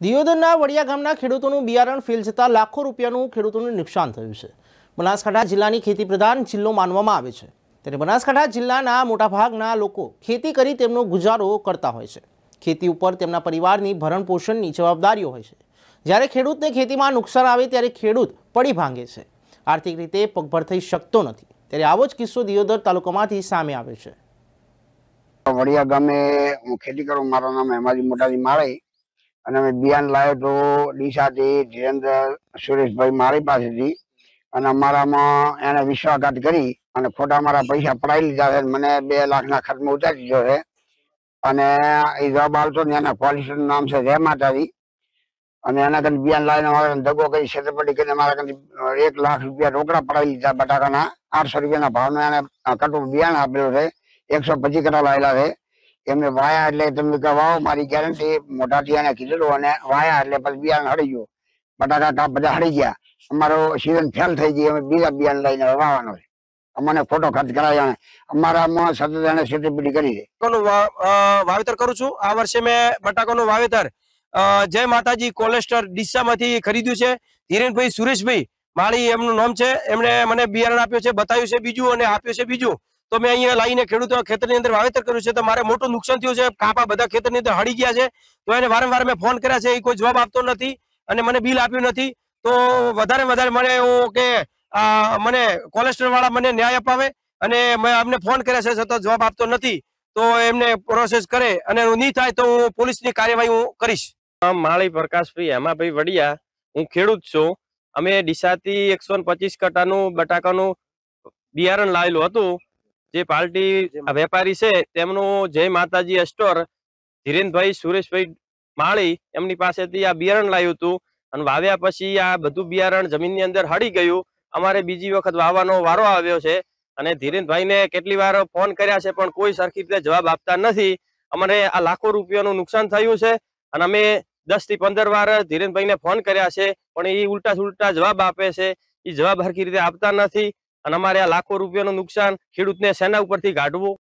દિયોદરના વડિયા ગામના ખેડૂતોનું બિયારણ ફેલ જતાં લાખો રૂપિયાનું ખેડૂતોનું નુકસાન થયું છે. બનાસકાંઠા જિલ્લાની ખેતી પ્રધાન જિલ્લો માનવામાં આવે છે. ત્યારે બનાસકાંઠા જિલ્લાના મોટાભાગના લોકો ખેતી કરી તેમનો ગુજારો કરતા હોય છે. ખેતી ઉપર તેમના પરિવારની ભરણપોષણની જવાબદારીઓ હોય છે. જ્યારે ખેડૂતને ખેતીમાં નુકસાન આવે ત્યારે ખેડૂત પડી ભાંગે છે. આર્થિક રીતે પગભર થઈ શકતો નથી. ત્યારે આવો જ કિસ્સો દિયોદર તાલુકામાંથી સામે આવે છે. વડિયા ગામે હું ખેતી કરું, મારા નામ હેમાજી મોટાજી માળી અને અમે બિયાન લાવ્યો તો ડીસાથી ધીરેન્દ્ર સુરેશભાઈ મારી પાસેથી. અને અમારામાં એને વિશ્વાસઘાત કરી અને ખોટા મારા પૈસા પડાવી લીધા છે મને બે લાખના ખર્ચમાં ઉતારી દીધો છે. અને એ જવાબ આવતો ને એના પોલિસીનું નામ છે જય માતાજી. અને એના કંઈ બિયાન લાવીને મારા દગો કરી છેતરપટ્ટી કરીને મારા કંઈ એક લાખ રૂપિયા રોકડા પડાવી લીધા બટાકાના. આઠસો રૂપિયાના ભાવના એને કટું બિયાણ આપેલું છે. એકસો પચીસ કટા લાવેલા છે. એમને વાયા એટલે તમે કે મારી ગેરંટી મોટાથી એને કીધેલું અને વાયા એટલે પછી બિયારણ હળી ગયું. બટાકા કાપ બધા હળી ગયા. અમારો સિઝન ફેલ થઈ ગઈ અમે બીજા બિયારણ લઈને વાવવાનો છે. અમને ખોટો ખર્ચ કરાય અમારા અમારામાં સતત એને છેતરપિંડી કરી છે. વાવેતર કરું છું? આ વર્ષે મેં બટાકાનું વાવેતર જય માતાજી કોલેસ્ટર ડીસામાંથી ખરીદ્યું છે. ધીરેનભાઈ સુરેશભાઈ માળી એમનું નામ છે. એમણે મને બિયારણ આપ્યું છે, બતાવ્યું છે બીજું અને આપ્યું છે બીજું. તો મેં અહીંયા લાવીને ખેડૂતો ખેતરની અંદર વાવેતર કર્યું છે. તો મારે મોટું નુકસાન થયું છે. કાપા બધા ખેતરની અંદર હળી ગયા છે. તો એને વારંવાર મેં ફોન કર્યા છે. એ કોઈ જવાબ આપતો નથી અને મને બિલ આપ્યું નથી. તો વધારે વધારે મને એવું કે મને કોલેસ્ટ્રોલ વાળા મને ન્યાય અપાવે. અને મેં અમને ફોન કર્યા છે. છતાં જવાબ આપતો નથી. તો એમને પ્રોસેસ કરે અને નહીં થાય તો હું પોલીસની કાર્યવાહી હું કરીશ. માળી પ્રકાશભાઈ હેમાભાઈ વડિયા, હું ખેડૂત છું. અમે ડીસાથી એકસો પચીસ કટાનું બટાકાનું બિયારણ લાવેલું હતું. જે પાર્ટી વેપારી છે તેમનું જય માતાજી સ્ટોર ધીરેનભાઈ સુરેશભાઈ માળી એમની પાસેથી આ બિયારણ લાવ્યું હતું અને વાવ્યા પછી આ બધું બિયારણ જમીનની અંદર હળી ગયું. અમારે બીજી વખત વાવવાનો વારો આવ્યો છે અને ધીરેનભાઈને કેટલી વાર ફોન કર્યા છે પણ કોઈ સરખી રીતે જવાબ આપતા નથી. અમારે આ લાખો રૂપિયાનું નુકસાન થયું છે અને અમે દસથી પંદર વાર ધીરેનભાઈને ફોન કર્યા છે પણ એ ઉલટા સુલટા જવાબ આપે છે. એ જવાબ સરખી રીતે આપતા નથી. અને અમારે આ લાખો રૂપિયાનું નુકસાન ખેડૂતને સેના ઉપરથી કાઢવું?